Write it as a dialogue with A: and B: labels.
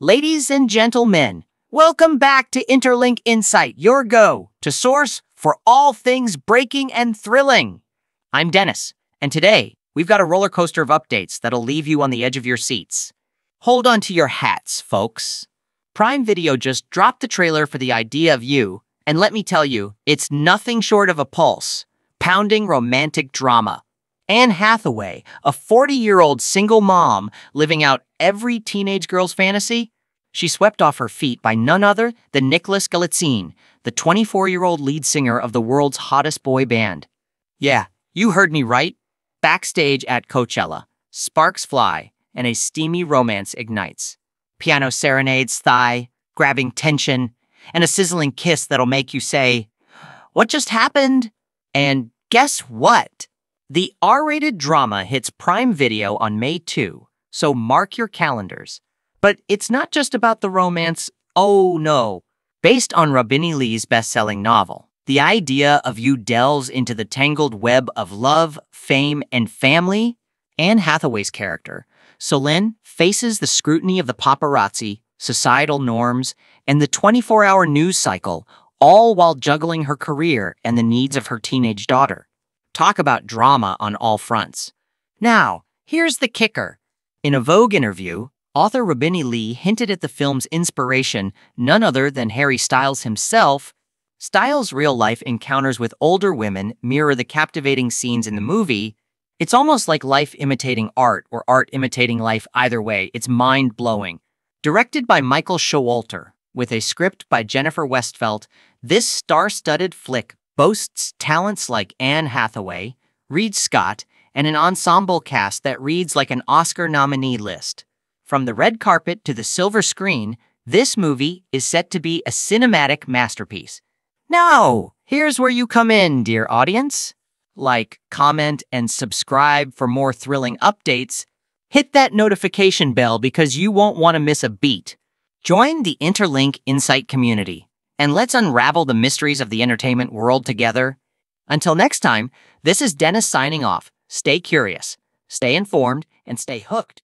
A: Ladies and gentlemen, welcome back to Interlink Insight, your go to source for all things breaking and thrilling. I'm Dennis, and today we've got a roller coaster of updates that'll leave you on the edge of your seats. Hold on to your hats, folks. Prime Video just dropped the trailer for The Idea of You, and let me tell you, it's nothing short of a pulse. Pounding romantic drama. Anne Hathaway, a 40 year old single mom living out every teenage girl's fantasy, she swept off her feet by none other than Nicholas Galitzine, the 24 year old lead singer of the world's hottest boy band. Yeah, you heard me right. Backstage at Coachella, sparks fly and a steamy romance ignites. Piano serenades, thigh, grabbing tension, and a sizzling kiss that'll make you say, What just happened? And guess what? The R rated drama hits Prime Video on May 2, so mark your calendars. But it's not just about the romance, oh no. Based on Robinne Lee's best selling novel, the idea of you delves into the tangled web of love, fame, and family. Anne Hathaway's character, Solène, faces the scrutiny of the paparazzi, societal norms, and the 24 hour news cycle, all while juggling her career and the needs of her teenage daughter. Talk about drama on all fronts. Now, here's the kicker. In a Vogue interview, author Robinne Lee hinted at the film's inspiration, none other than Harry Styles himself. Styles' real life encounters with older women mirror the captivating scenes in the movie. It's almost like life imitating art or art imitating life either way. It's mind blowing. Directed by Michael Showalter, with a script by Jennifer Westfeldt, this star studded flick boasts talents like Anne Hathaway, Reid Scott, and an ensemble cast that reads like an Oscar nominee list. From the red carpet to the silver screen, this movie is set to be a cinematic masterpiece. Now, here's where you come in, dear audience. Like, comment, and subscribe for more thrilling updates. Hit that notification bell because you won't want to miss a beat. Join the Interlink Insight community and let's unravel the mysteries of the entertainment world together. Until next time, this is Dennis signing off. Stay curious, stay informed, and stay hooked.